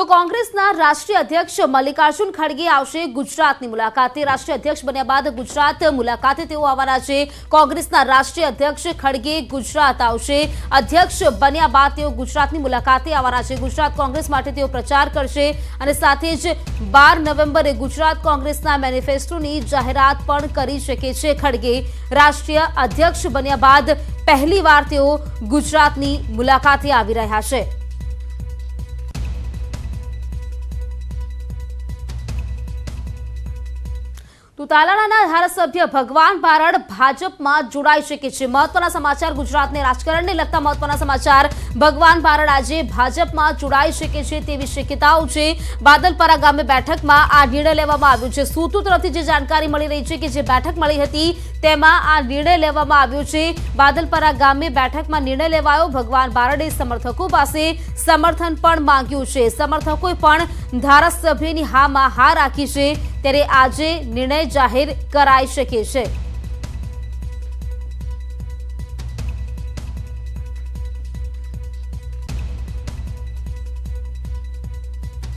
તો કોંગ્રેસના રાષ્ટ્રીય અધ્યક્ષ મલ્લિકાર્જુન ખડગે આવશે ગુજરાતની મુલાકાતે. રાષ્ટ્રીય અધ્યક્ષ બન્યા બાદ ગુજરાત મુલાકાતે તેઓ આવવાના છે. કોંગ્રેસના રાષ્ટ્રીય અધ્યક્ષ ખડગે ગુજરાત આવશે. અધ્યક્ષ બન્યા બાદ તેઓ ગુજરાતની મુલાકાતે આવવાના છે. ગુજરાત કોંગ્રેસ માટે તેઓ પ્રચાર કરશે અને સાથે જ બાર નવેમ્બરે ગુજરાત કોંગ્રેસના મેનિફેસ્ટોની જાહેરાત પણ કરી શકે છે ખડગે. રાષ્ટ્રીય અધ્યક્ષ બન્યા બાદ પહેલીવાર તેઓ ગુજરાતની મુલાકાતે આવી રહ્યા છે. તો ધારાસભ્ય ભગવાન બારડ ભાજપમાં જોડાઈ શકે છે. મહત્વના સમાચાર ગુજરાતને રાજકારણને લગતા મહત્વના સમાચાર. ભગવાન બારડ આજે ભાજપમાં જોડાઈ શકે છે તેવી શક્યતાઓ છે. બાદલપરા ગામે બેઠકમાં આ નિર્ણય લેવામાં આવ્યો છે. સૂત્રો તરફથી જે જાણકારી મળી રહી છે કે જે બેઠક મળી હતી, તેમાં આ નિર્ણય લેવામાં આવ્યો છે. બાદલપરા ગામે બેઠકમાં નિર્ણય લેવાયો. ભગવાન બારડે સમર્થકો પાસે સમર્થન પણ માંગ્યું છે. સમર્થકોએ પણ ધારાસભ્યની હામાં હા રાખી છે. ત્યારે આજે નિર્ણય જાહેર કરાઈ શકે છે.